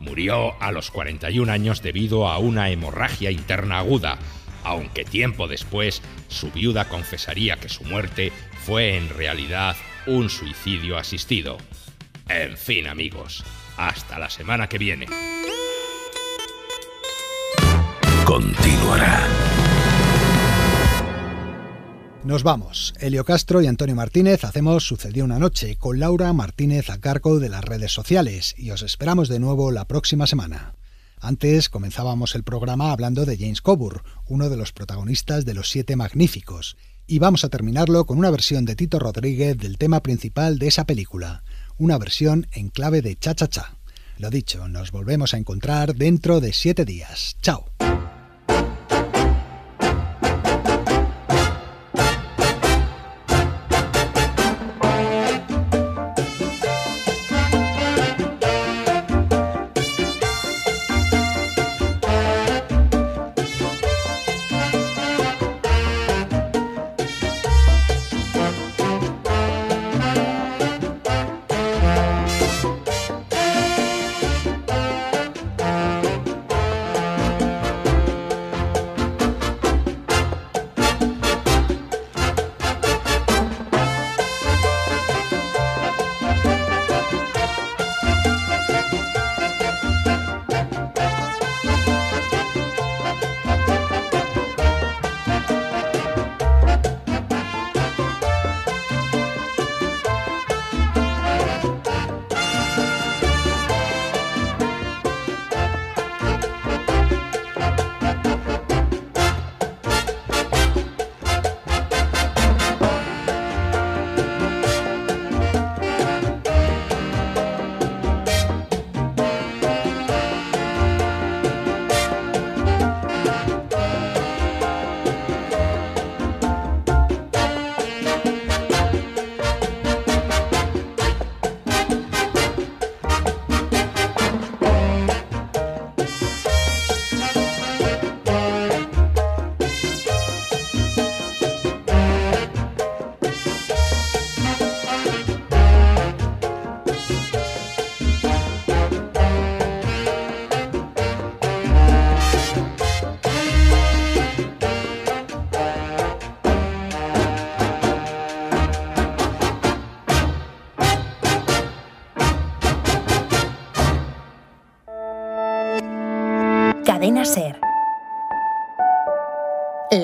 Murió a los 41 años debido a una hemorragia interna aguda, aunque tiempo después su viuda confesaría que su muerte fue en realidad un suicidio asistido. En fin, amigos, hasta la semana que viene. Continuará. Nos vamos. Elio Castro y Antonio Martínez hacemos Sucedió una noche con Laura Martínez a cargo de las redes sociales y os esperamos de nuevo la próxima semana. Antes comenzábamos el programa hablando de James Coburn, uno de los protagonistas de Los Siete Magníficos, y vamos a terminarlo con una versión de Tito Rodríguez del tema principal de esa película, una versión en clave de cha-cha-cha. Lo dicho, nos volvemos a encontrar dentro de siete días. ¡Chao!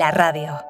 La radio.